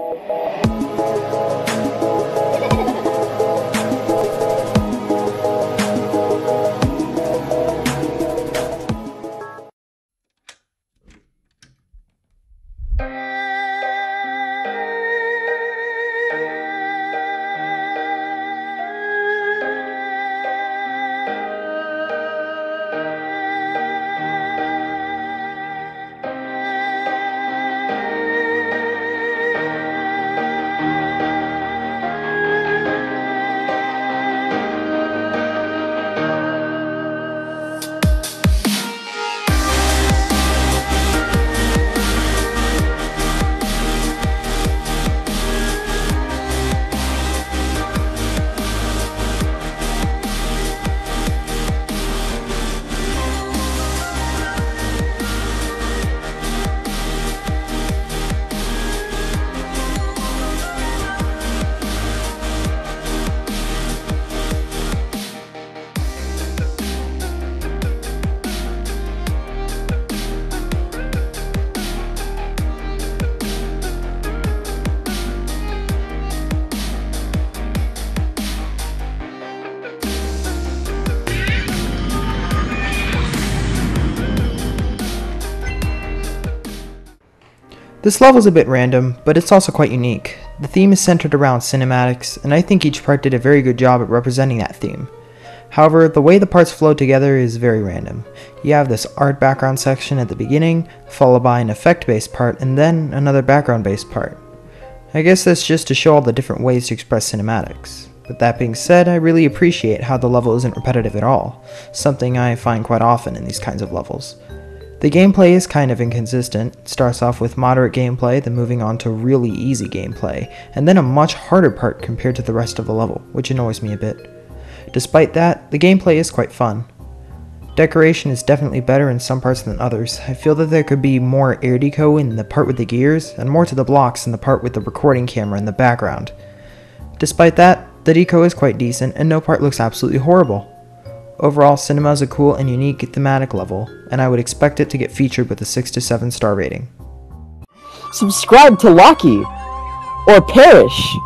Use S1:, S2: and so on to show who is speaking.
S1: Música This level's a bit random, but it's also quite unique. The theme is centered around cinematics, and I think each part did a very good job at representing that theme. However, the way the parts flow together is very random. You have this art background section at the beginning, followed by an effect based part, and then another background based part. I guess that's just to show all the different ways to express cinematics. But that being said, I really appreciate how the level isn't repetitive at all, something I find quite often in these kinds of levels. The gameplay is kind of inconsistent. It starts off with moderate gameplay, then moving on to really easy gameplay, and then a much harder part compared to the rest of the level, which annoys me a bit. Despite that, the gameplay is quite fun. Decoration is definitely better in some parts than others. I feel that there could be more air deco in the part with the gears, and more to the blocks in the part with the recording camera in the background. Despite that, the deco is quite decent, and no part looks absolutely horrible. Overall, Cinema is a cool and unique thematic level, and I would expect it to get featured with a 6 to 7 star rating.
S2: Subscribe to Laki or perish!